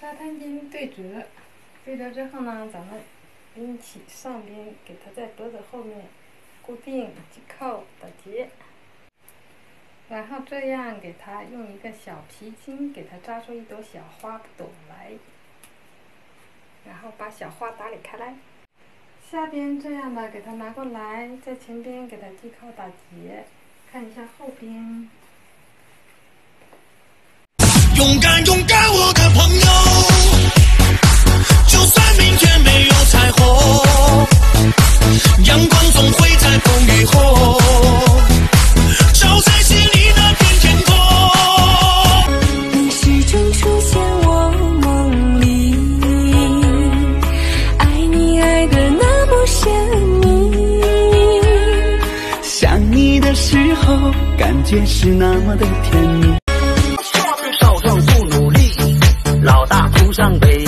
沙滩巾对折，对折之后呢，咱们拎起上边，给它在脖子后面固定系扣打结，然后这样给它用一个小皮筋给它扎出一朵小花朵来，然后把小花打理开来。下边这样的给它拿过来，在前边给它系扣打结，看一下后边。勇敢，勇敢，我时候，感觉是那么的甜蜜。少壮不努力，老大徒伤悲。